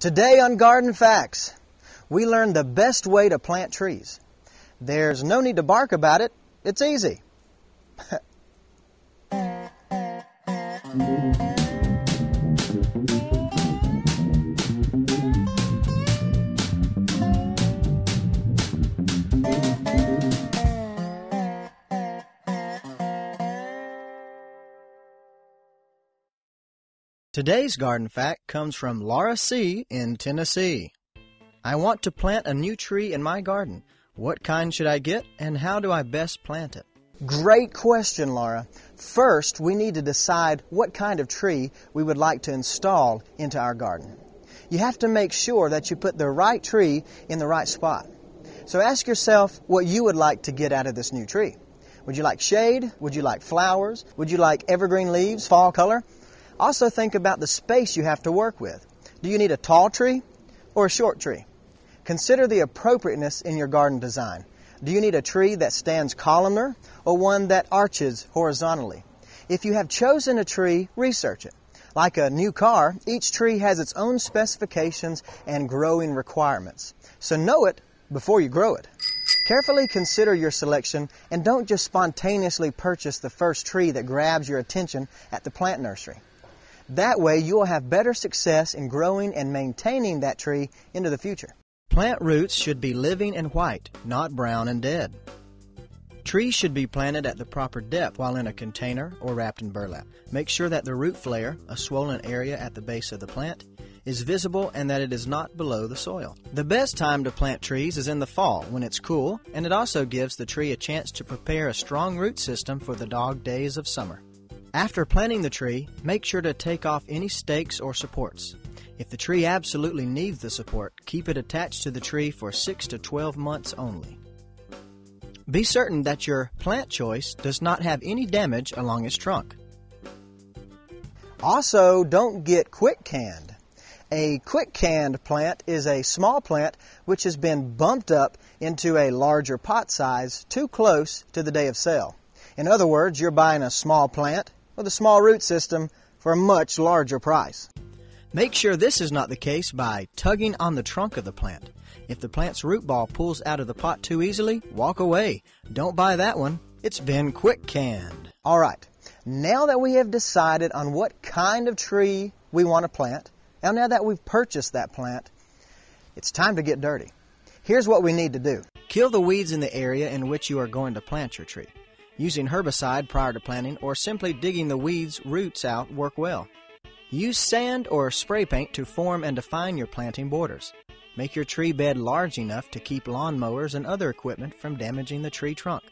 Today on Garden FAQs, we learn the best way to plant trees. There's no need to bark about it, it's easy. Today's garden fact comes from Laura C. in Tennessee. I want to plant a new tree in my garden. What kind should I get and how do I best plant it? Great question, Laura. First, we need to decide what kind of tree we would like to install into our garden. You have to make sure that you put the right tree in the right spot. So ask yourself what you would like to get out of this new tree. Would you like shade? Would you like flowers? Would you like evergreen leaves, fall color? Also think about the space you have to work with. Do you need a tall tree or a short tree? Consider the appropriateness in your garden design. Do you need a tree that stands columnar or one that arches horizontally? If you have chosen a tree, research it. Like a new car, each tree has its own specifications and growing requirements. So know it before you grow it. Carefully consider your selection and don't just spontaneously purchase the first tree that grabs your attention at the plant nursery. That way, you will have better success in growing and maintaining that tree into the future. Plant roots should be living and white, not brown and dead. Trees should be planted at the proper depth while in a container or wrapped in burlap. Make sure that the root flare, a swollen area at the base of the plant, is visible and that it is not below the soil. The best time to plant trees is in the fall when it's cool and it also gives the tree a chance to prepare a strong root system for the dog days of summer. After planting the tree, make sure to take off any stakes or supports. If the tree absolutely needs the support, keep it attached to the tree for 6 to 12 months only. Be certain that your plant choice does not have any damage along its trunk. Also, don't get quick canned. A quick canned plant is a small plant which has been bumped up into a larger pot size too close to the day of sale. In other words, you're buying a small plant with a small root system for a much larger price. Make sure this is not the case by tugging on the trunk of the plant. If the plant's root ball pulls out of the pot too easily, walk away. Don't buy that one. It's been quick canned. All right. Now that we have decided on what kind of tree we want to plant, and now that we've purchased that plant, it's time to get dirty. Here's what we need to do. Kill the weeds in the area in which you are going to plant your tree. Using herbicide prior to planting or simply digging the weeds' roots out work well. Use sand or spray paint to form and define your planting borders. Make your tree bed large enough to keep lawnmowers and other equipment from damaging the tree trunk.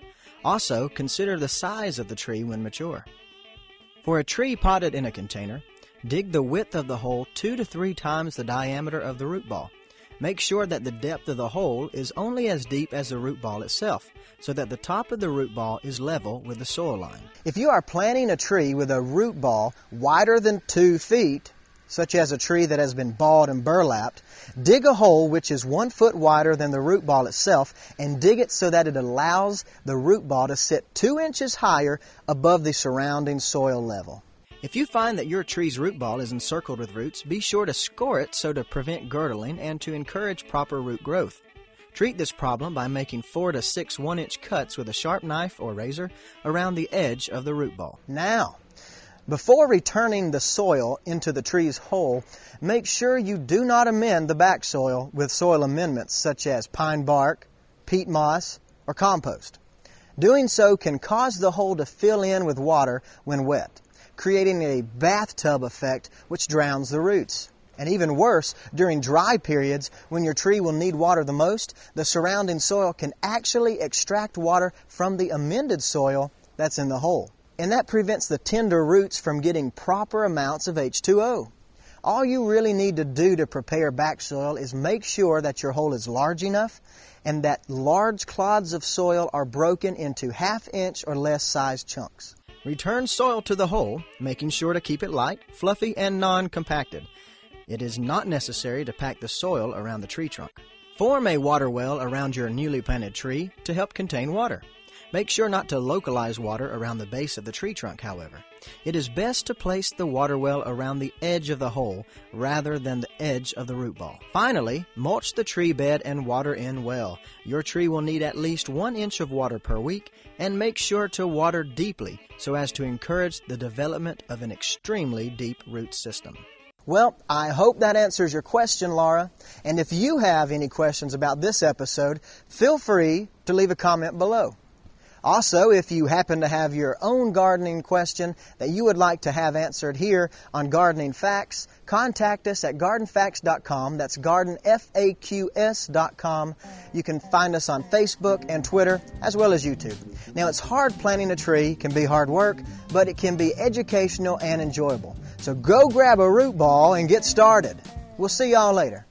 Also, consider the size of the tree when mature. For a tree potted in a container, dig the width of the hole two to three times the diameter of the root ball. Make sure that the depth of the hole is only as deep as the root ball itself, so that the top of the root ball is level with the soil line. If you are planting a tree with a root ball wider than two feet, such as a tree that has been balled and burlapped, dig a hole which is one foot wider than the root ball itself and dig it so that it allows the root ball to sit two inches higher above the surrounding soil level. If you find that your tree's root ball is encircled with roots, be sure to score it so to prevent girdling and to encourage proper root growth. Treat this problem by making 4 to 6 1 inch cuts with a sharp knife or razor around the edge of the root ball. Now, before returning the soil into the tree's hole, make sure you do not amend the back soil with soil amendments such as pine bark, peat moss, or compost. Doing so can cause the hole to fill in with water when wet creating a bathtub effect which drowns the roots. And even worse, during dry periods when your tree will need water the most, the surrounding soil can actually extract water from the amended soil that's in the hole. And that prevents the tender roots from getting proper amounts of H2O. All you really need to do to prepare back soil is make sure that your hole is large enough and that large clods of soil are broken into half inch or less sized chunks. Return soil to the hole, making sure to keep it light, fluffy, and non compacted. It is not necessary to pack the soil around the tree trunk. Form a water well around your newly planted tree to help contain water. Make sure not to localize water around the base of the tree trunk, however. It is best to place the water well around the edge of the hole rather than the edge of the root ball. Finally, mulch the tree bed and water in well. Your tree will need at least one inch of water per week and make sure to water deeply so as to encourage the development of an extremely deep root system. Well, I hope that answers your question, Laura. And if you have any questions about this episode, feel free to leave a comment below. Also, if you happen to have your own gardening question that you would like to have answered here on Gardening Facts, contact us at gardenfaqs.com. That's gardenfaqs.com. You can find us on Facebook and Twitter as well as YouTube. Now, it's hard planting a tree, can be hard work, but it can be educational and enjoyable. So go grab a root ball and get started. We'll see y'all later.